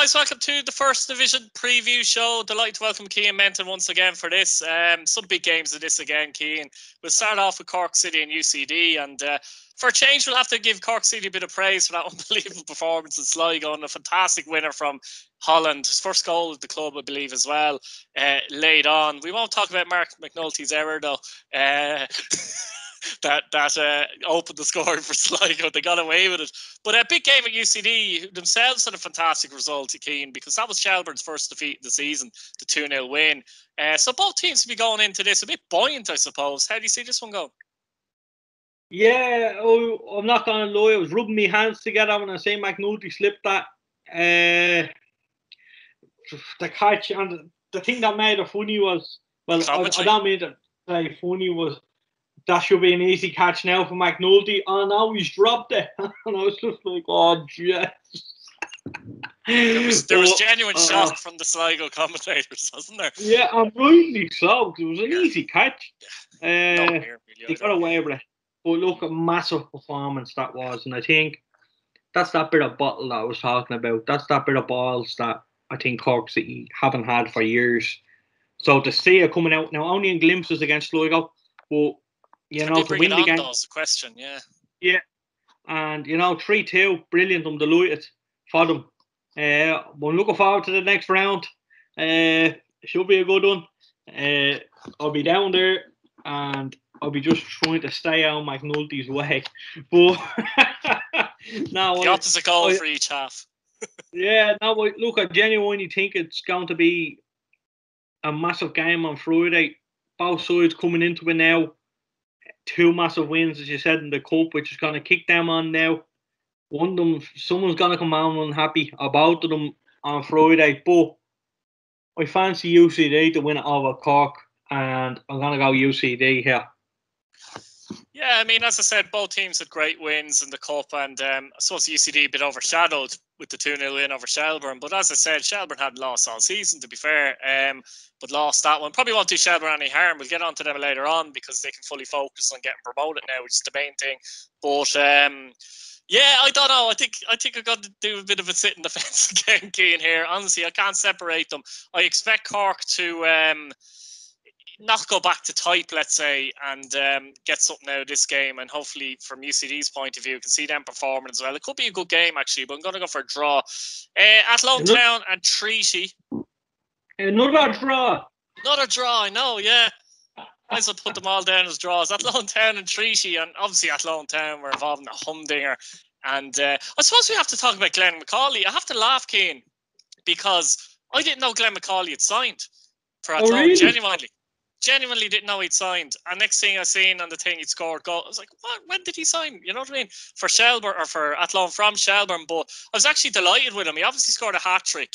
guys, welcome to the First Division preview show. Delighted to welcome Cian Menton once again for this. Um, some big games of this again, Cian. We'll start off with Cork City and UCD, and uh, for a change, we'll have to give Cork City a bit of praise for that unbelievable performance in Sligo and a fantastic winner from Holland. His first goal of the club, I believe, as well, uh, laid on. We won't talk about Mark McNulty's error, though. Uh, that that uh, opened the scoring for Sligo. They got away with it. But a big game at UCD themselves had a fantastic result, Cian, because that was Shelbourne's first defeat of the season, the 2 0 win. Uh, so both teams to be going into this a bit buoyant, I suppose. How do you see this one go? Yeah, oh, I'm not gonna lie. I was rubbing my hands together when I say McNulty slipped that. Uh, the catch and the thing that made it funny was well, I, I, don't mean to say funny was that should be an easy catch now for McNulty. And now he's dropped it. and I was just like, oh, yes. There was, there was genuine uh, shock from the Sligo commentators, wasn't there? Yeah, I'm really shocked. It was an easy catch. Uh, here, really, they got away with it. But look, a massive performance that was. And I think that's that bit of bottle that I was talking about. That's that bit of balls that I think Cork City haven't had for years. So to see it coming out now, only in glimpses against Sligo, but you know, to win the game. Though, the question, yeah. Yeah, and you know, three two, brilliant. I'm delighted for them. Uh, I'm looking forward to the next round. Uh, should be a good one. Uh, I'll be down there, and I'll be just trying to stay out McNulty's way. But now the opposite goal I, for each half. yeah, now look, I genuinely think it's going to be a massive game on Friday. Both sides coming into it now two massive wins, as you said, in the cup, which is going to kick them on now. One of them, someone's going to come out unhappy about them on Friday, but I fancy UCD to win it over Cork, and I'm going to go UCD here. Yeah, I mean, as I said, both teams had great wins in the cup, and um, I suppose UCD a bit overshadowed with the 2 0 win over Shelbourne. But as I said, Shelbourne had lost all season, to be fair, um, but lost that one. Probably won't do Shelbourne any harm. We'll get on to them later on because they can fully focus on getting promoted now, which is the main thing. But um, yeah, I don't know. I think I think I've got to do a bit of a sit in the fence again, Cian. Here, honestly, I can't separate them. I expect Cork to. Um, not go back to type, let's say, and um, get something out of this game. And hopefully, from UCD's point of view, you can see them performing as well. It could be a good game, actually, but I'm going to go for a draw. Uh, Athlone Town and Treaty. Another draw. Another draw, I know, yeah. Might as well put them all down as draws. Athlone Town and Treaty, and obviously Athlone Town were involved in a humdinger. And uh, I suppose we have to talk about Glen McAuley. I have to laugh, Cian, because I didn't know Glen McAuley had signed for oh, Athlone, oh, really? genuinely genuinely didn't know he'd signed. And next thing I seen on the thing he'd scored goal, I was like, what? When did he sign? You know what I mean? For Shelbourne or for Athlone from Shelbourne. But I was actually delighted with him. He obviously scored a hat trick.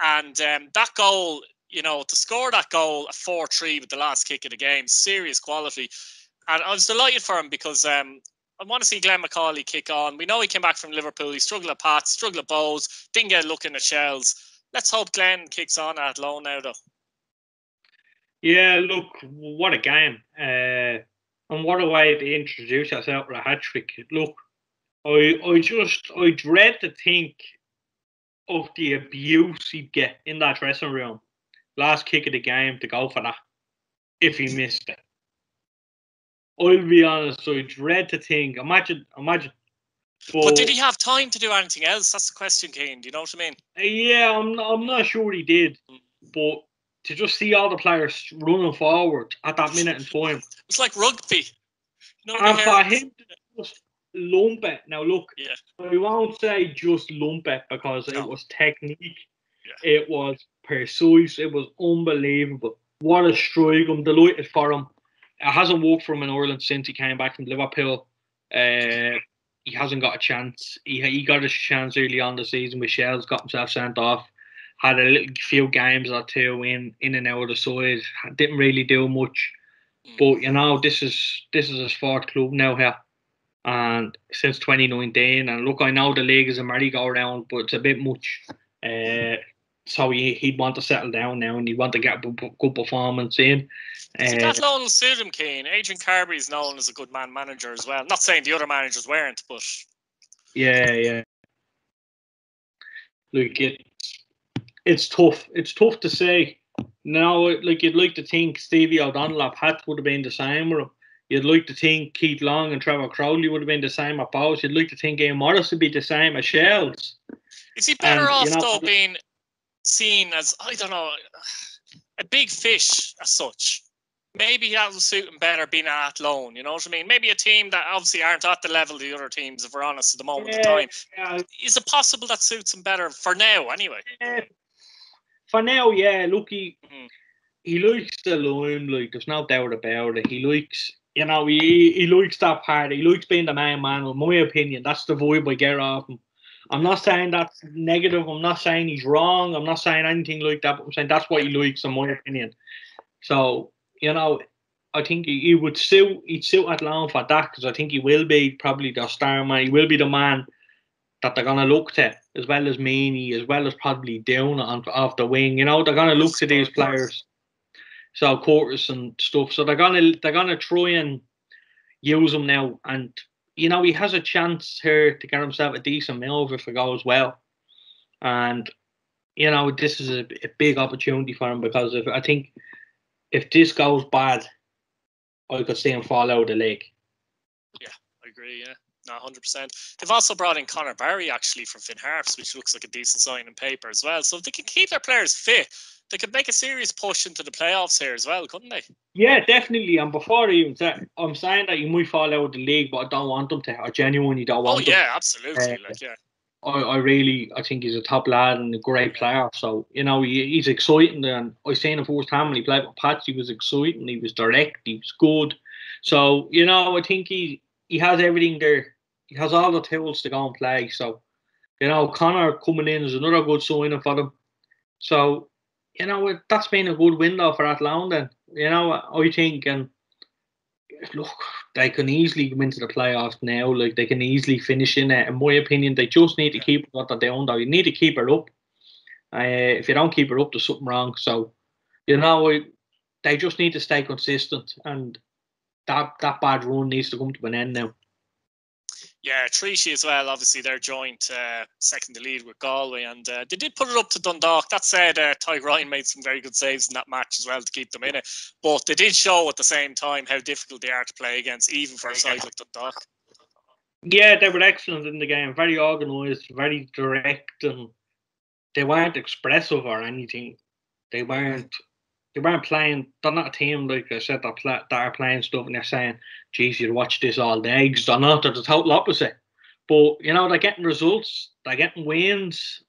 And um, that goal, you know, to score that goal, a 4 3 with the last kick of the game, serious quality. And I was delighted for him because um, I want to see Glen McAuley kick on. We know he came back from Liverpool. He struggled at Pats, struggled at Bohs, didn't get a look in the shells. Let's hope Glen kicks on at Athlone now, though. Yeah, look, what a game. Uh, and what a way to introduce yourself with a hat trick. Look, I, I just, I dread to think of the abuse he'd get in that dressing room. Last kick of the game to go for that if he missed it. I'll be honest, I dread to think. Imagine, imagine. But, but, did he have time to do anything else? That's the question, Cian. Do you know what I mean? Yeah, I'm, I'm not sure he did. Mm. But to just see all the players running forward at that minute in time. It's like rugby. You know, and for him to just lump it. Now look, yeah. I won't say just lump it because no. it was technique. Yeah. It was precise. It was unbelievable. What a strike! I'm delighted for him. It hasn't worked for him in Ireland since he came back from Liverpool. Uh, he hasn't got a chance. He he got his chance early on the season with Shells, got himself sent off had a little few games or two in in and out of the side. Didn't really do much, mm. but you know this is this is his fourth club now here, and since 2019. And look, I know the league is a merry-go-round, but it's a bit much. Uh, so he, he'd want to settle down now and he'd want to get a good performance in. Uh, that loan suit him, Cian. Adrian Carberry is known as a good man manager as well. Not saying the other managers weren't, but yeah, yeah. Look, it it's tough. It's tough to say. Now, like you'd like to think Stevie O'Donnell at Pat would have been the same with him. You'd like to think Keith Long and Trevor Croly would have been the same at Bohs. You'd like to think Ian Morris would be the same as Shells. Is he better and, off you know, though being seen as I don't know a big fish as such? Maybe that will suit him better being at Athlone. You know what I mean? Maybe a team that obviously aren't at the level of the other teams, if we're honest, at the moment yeah, of time. Yeah. Is it possible that suits him better for now? Anyway. Yeah. For now, yeah. Look, he, mm-hmm. he likes the limelight. There's no doubt about it. He likes you know, he, he likes that part. He likes being the main man. In my opinion, that's the vibe I get off him. I'm not saying that's negative. I'm not saying he's wrong. I'm not saying anything like that. But I'm saying that's what he likes, in my opinion. So you know, I think he, he would suit. He'd suit Athlone for that because I think he will be probably the star man. He will be the man that they're gonna look to, as well as Meany, as well as probably down on off the wing. You know, they're gonna look to these players. So Curtis and stuff. So they're gonna they're gonna try and use him now, and you know he has a chance here to get himself a decent move if it goes well, and you know this is a, a big opportunity for him because if I think if this goes bad, I could see him fall out of the league. Yeah, I agree. Yeah. No, hundred percent. They've also brought in Connor Barry actually from Finn Harps, which looks like a decent sign in paper as well. So if they can keep their players fit, they could make a serious push into the playoffs here as well, couldn't they? Yeah, definitely. And before I even say, I'm saying that you might fall out of the league, but I don't want them to. I genuinely don't want. Them. Oh yeah, absolutely. Uh, like yeah. I, I really I think he's a top lad and a great player. So you know he, he's exciting and I seen him first time when he played with Pats. He was exciting. He was direct. He was good. So you know I think he he has everything there. He has all the tools to go and play. So you know Connor coming in is another good signing for them. So you know, that's been a good window for then. You know, I think, and look, they can easily go into the playoffs now. Like, they can easily finish in it. In my opinion, they just need to keep what they're doing, though. You need to keep it up. Uh, if you don't keep it up, there's something wrong. So, you know, they just need to stay consistent. And that, that bad run needs to come to an end now. Yeah, Treaty as well. Obviously, they're joint uh, second to lead with Galway, and uh, they did put it up to Dundalk. That said, uh, Ty Ryan made some very good saves in that match as well to keep them in it. But they did show at the same time how difficult they are to play against, even for a side like Dundalk. Yeah, they were excellent in the game. Very organised, very direct, and they weren't expressive or anything. They weren't they weren't playing. They're not a team like I said that, play, that are playing stuff and they're saying, "Geez, you watch this all day." Because they're not. They're the total opposite. But you know they're getting results. They're getting wins.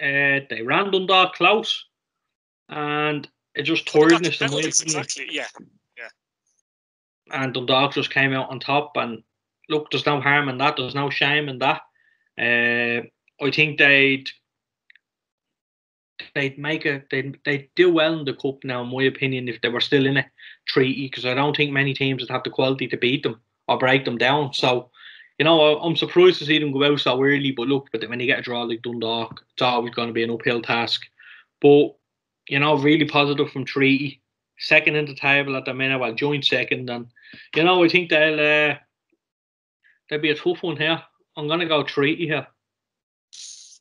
Uh, they ran Dundalk close, and it just tiredness. Exactly. Yeah. Yeah. And Dundalk just came out on top. And look, there's no harm in that. There's no shame in that. Uh, I think they'd they'd make a they they do well in the cup now, in my opinion, if they were still in a treaty, because I don't think many teams would have the quality to beat them or break them down. So, you know, I'm surprised to see them go out so early. But look, but when you get a draw like Dundalk, it's always going to be an uphill task. But you know, really positive from Treaty, second in the table at the minute, well, joint second, and you know, I think they'll uh, they'll be a tough one here. I'm gonna go Treaty here.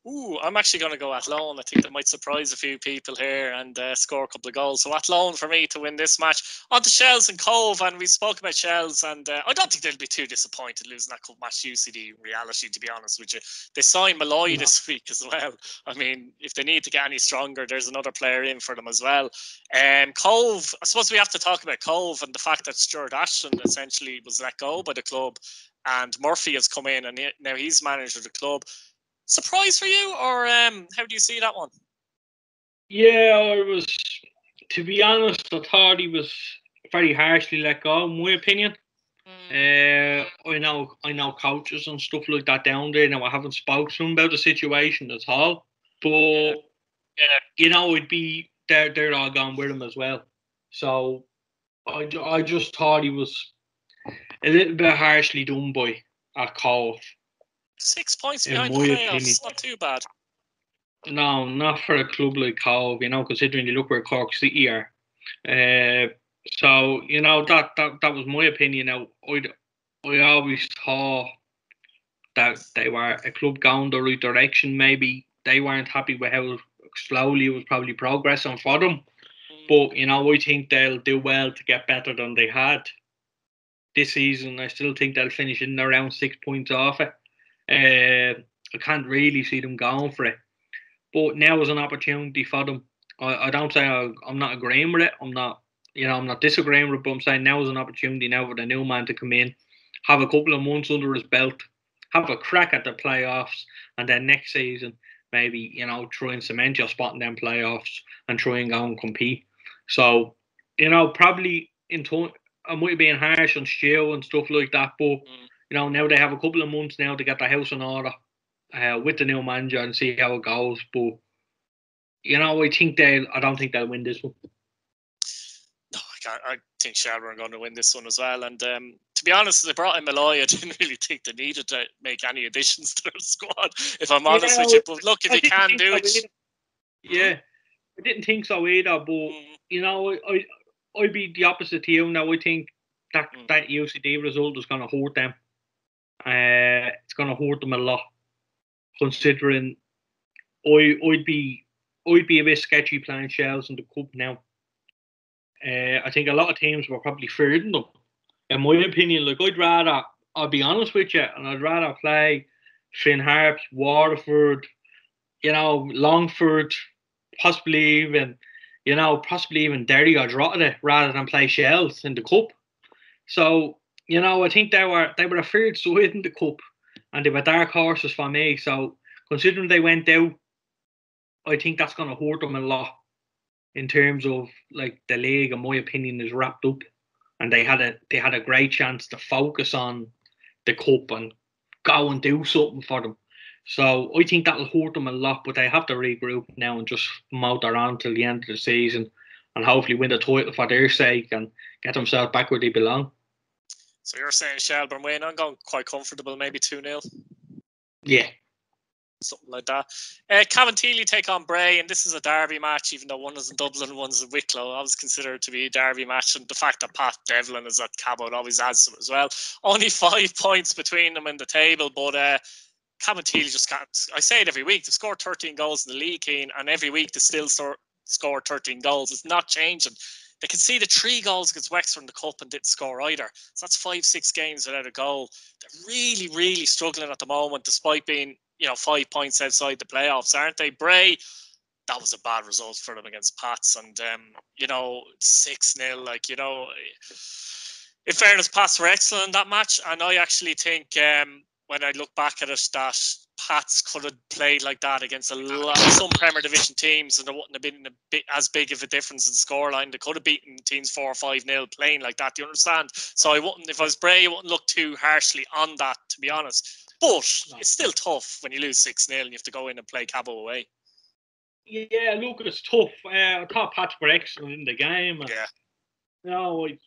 Ooh, I'm actually going to go Athlone. I think that might surprise a few people here and uh, score a couple of goals. So Athlone for me to win this match. On to Shells and Cobh, and we spoke about Shells, and uh, I don't think they'll be too disappointed losing that cup match. UCD in reality, to be honest with you, they signed Malloy no. this week as well. I mean, if they need to get any stronger, there's another player in for them as well. Um, Cobh, I suppose we have to talk about Cobh and the fact that Stuart Ashton essentially was let go by the club, and Murphy has come in, and now he's manager of the club surprise for you, or um, how do you see that one? Yeah, I was. To be honest, I thought he was very harshly let go. In my opinion, mm. uh, I know I know coaches and stuff like that down there. Now I haven't spoken to them about the situation at all, but yeah. uh, you know it'd be they're they're all gone with him as well. So I, I just thought he was a little bit harshly done by a Cobh. Six points behind the playoffs. Opinion. Not too bad. No, not for a club like Cobh, you know, considering you look where Cork City are. Uh, so, you know, that, that that was my opinion. Now, I I always thought that they were a club going the right direction. Maybe they weren't happy with how slowly it was probably progressing for them. Mm. But you know, I think they'll do well to get better than they had this season. I still think they'll finish in around six points off it. Uh, I can't really see them going for it. But now is an opportunity for them. I, I don't say I, am not agreeing with it. I'm not, you know, I'm not disagreeing with it, but I'm saying now is an opportunity now for the new man to come in, have a couple of months under his belt, have a crack at the playoffs, and then next season maybe you know try and cement your spot in them playoffs and try and go and compete. So you know probably in to- I might be harsh on Stu and stuff like that, but mm. You know now they have a couple of months now to get the house in order uh, with the new manager and see how it goes. But you know I think they I don't think they'll win this one. No, I can't. I think Shelbourne are going to win this one as well. And um, to be honest, they brought in Malloy. I didn't really think they needed to make any additions to their squad, if I'm honest with you. But look, if I you can do it. Yeah, I didn't think so either. But, mm. you know, I, I, I'd be the opposite to you now. I think that, mm. that UCD result is going to hurt them. Uh, it's going to hurt them a lot, considering I, I'd be I'd be a bit sketchy playing Shells in the cup now. Uh, I think a lot of teams were probably fearing them in my opinion, look, I'd rather, I'll be honest with you, and I'd rather play Finn Harps, Waterford, you know, Longford, possibly even, you know, possibly even Derry or Drogheda rather than play Shells in the cup. So, you know, I think they were they were a feared side in the cup, and they were dark horses for me. So, considering they went out, I think that's going to hurt them a lot in terms of like the league. In my opinion, is wrapped up and they had a they had a great chance to focus on the cup and go and do something for them. So I think that'll hurt them a lot, but they have to regroup now and just motor on till the end of the season and hopefully win the title for their sake and get themselves back where they belong. So you're saying Shelbourne win? I'm going quite comfortable, maybe 2 0. Yeah, something like that. Uh, Cabinteely take on Bray, and this is a derby match, even though one is in Dublin and one's in Wicklow. I was considered to be a derby match, and the fact that Pat Devlin is at Cabo always adds to it as well. Only five points between them in the table, but uh, Cabinteely just can't. I say it every week. They've scored 13 goals in the league, Cian, and every week they still score, score 13 goals. It's not changing. They the three goals against Wexford in the Cup and didn't score either. So that's five, six games without a goal. They're really, really struggling at the moment, despite being you know, five points outside the playoffs, aren't they? Bray, that was a bad result for them against Pats, and um, you know, six 0 Like you know, in fairness, Pats were excellent that match, and I actually think um, when I look back at it, that Pats could have played like that against a lot, some Premier Division teams, and there wouldn't have been a bit as big of a difference in scoreline. They could have beaten teams four or five nil playing like that. Do you understand? So I wouldn't, if I was Bray, I wouldn't look too harshly on that, to be honest. But no. it's still tough when you lose 6 0 and you have to go in and play Cabo away. Yeah, look, it's tough. Uh, I thought Pats were excellent in the game. Yeah. You know, I,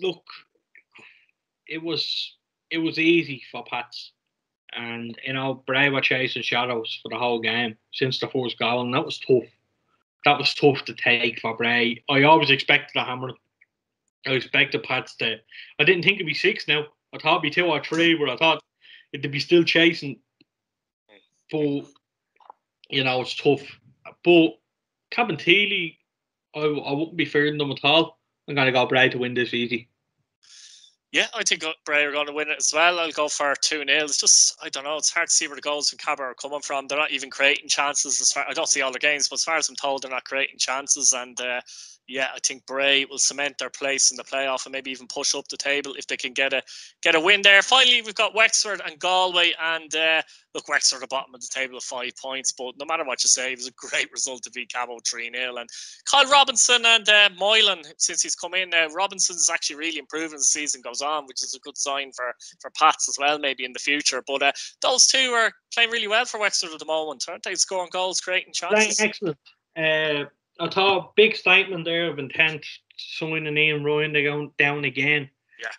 look, it was it was easy for Pats. And, you know, Bray were chasing shadows for the whole game since the first goal, and that was tough. That was tough to take for Bray. I always expected a hammer. I expected Pats to. I didn't think it'd be six now. I thought it'd be two or three, but I thought it'd be still chasing. But you know it's tough. But Cabinteely, I I wouldn't be fearing them at all. I'm gonna go Bray to win this easy. Yeah, I think Bray are going to win it as well. I'll go for 2 0. It's just, I don't know, it's hard to see where the goals from Cabo are coming from. They're not even creating chances. As far I don't see all the games, but as far as I'm told, they're not creating chances. And uh, yeah, I think Bray will cement their place in the playoff and maybe even push up the table if they can get a get a win there. Finally, we've got Wexford and Galway, and uh, look, Wexford at the bottom of the table of five points. But no matter what you say, it was a great result to beat Cabo three 0 And Kyle Robinson and uh, Moylan, since he's come in, uh, Robinson is actually really improving as the season goes on, which is a good sign for for Pats as well, maybe in the future. But uh, those two are playing really well for Wexford at the moment, aren't they? Scoring goals, creating chances. Playing excellent. Uh, I thought big statement there of intent signing Ian Ryan to go down again.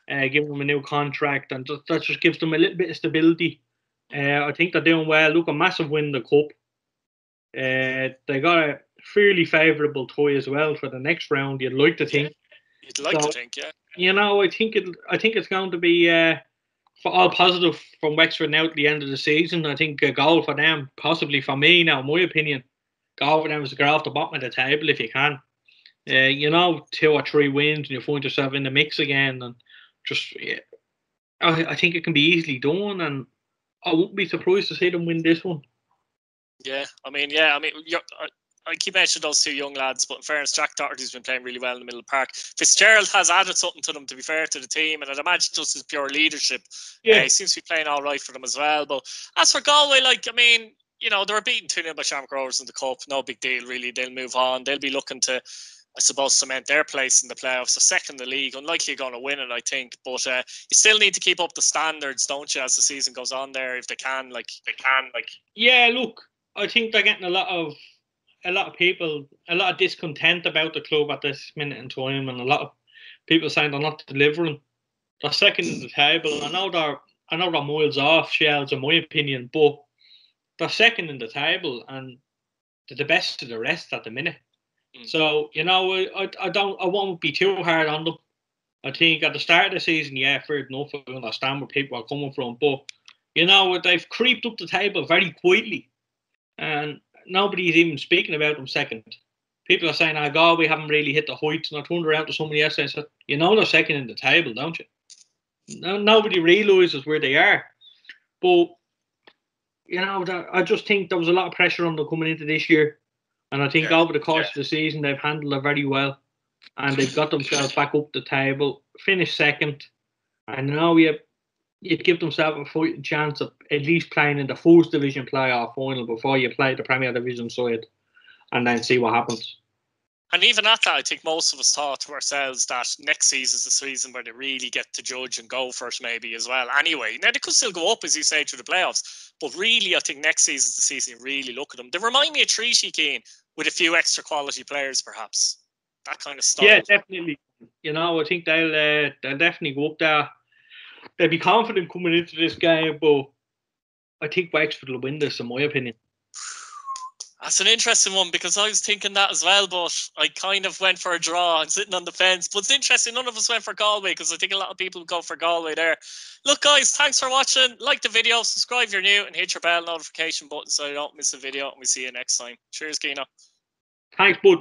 Yeah. Uh, giving them a new contract and just, that just gives them a little bit of stability. Uh, I think they're doing well. Look, a massive win in the cup. Uh, they got a fairly favourable toy as well for the next round. You'd like to think. Yeah. You'd like so, to think, yeah. You know, I think it. I think it's going to be uh, for all positive from Wexford now at the end of the season. I think a goal for them, possibly for me now, my opinion go over them as go off the bottom of the table if you can. Uh, you know, two or three wins and you find yourself in the mix again, and just yeah, I, I think it can be easily done, and I wouldn't be surprised to see them win this one. Yeah, I mean, yeah, I mean, I keep mentioning those two young lads, but in fairness, Jack Doherty's been playing really well in the middle of the park. Fitzgerald has added something to them, to be fair to the team, and I'd imagine just his pure leadership. Yeah, uh, he seems to be playing all right for them as well. But as for Galway, like I mean, you know, they were beaten 2 0 by Shamrock Rovers in the Cup. No big deal, really. They'll move on. They'll be looking to, I suppose, cement their place in the playoffs. So, second the league, unlikely going to win it, I think. But uh, you still need to keep up the standards, don't you, as the season goes on there, if they can, like, they can, like. Yeah, look, I think they're getting a lot of a lot of people, a lot of discontent about the club at this minute in time, and a lot of people saying they're not delivering. They're second in the table. I know they're, I know they're miles off Shells, in my opinion, but they're second in the table and they're the best of the rest at the minute. Mm. So you know, I, I don't, I won't be too hard on them. I think at the start of the season, yeah, fair enough. I understand where people are coming from, but you know, they've creeped up the table very quietly, and nobody's even speaking about them second. People are saying, "Oh God, we haven't really hit the heights." And I turned around to somebody else and said, "You know they're second in the table, don't you?" No, nobody realizes where they are. But you know, I just think there was a lot of pressure on them coming into this year, and I think yeah. over the course yeah. of the season they've handled it very well, and they've got themselves back up the table, finished second, and now we have you'd give themselves a fighting chance of at least playing in the first division playoff final before you play the Premier Division side, and then see what happens. And even at that, I think most of us thought to ourselves that next season is the season where they really get to judge and go for it, maybe as well. Anyway, now they could still go up, as you say, through the playoffs. But really, I think next season is the season you really look at them. They remind me of Treaty Cian with a few extra quality players, perhaps. That kind of stuff. Yeah, definitely. You know, I think they'll uh, they'll definitely go up there They'll be confident coming into this game, but I think Wexford will win this, in my opinion. That's an interesting one because I was thinking that as well, but I kind of went for a draw and sitting on the fence. But it's interesting, none of us went for Galway because I think a lot of people go for Galway there. Look, guys, thanks for watching. Like the video, subscribe if you're new, and hit your bell notification button so you don't miss a video. And we see you next time. Cheers, Gino. Thanks, bud.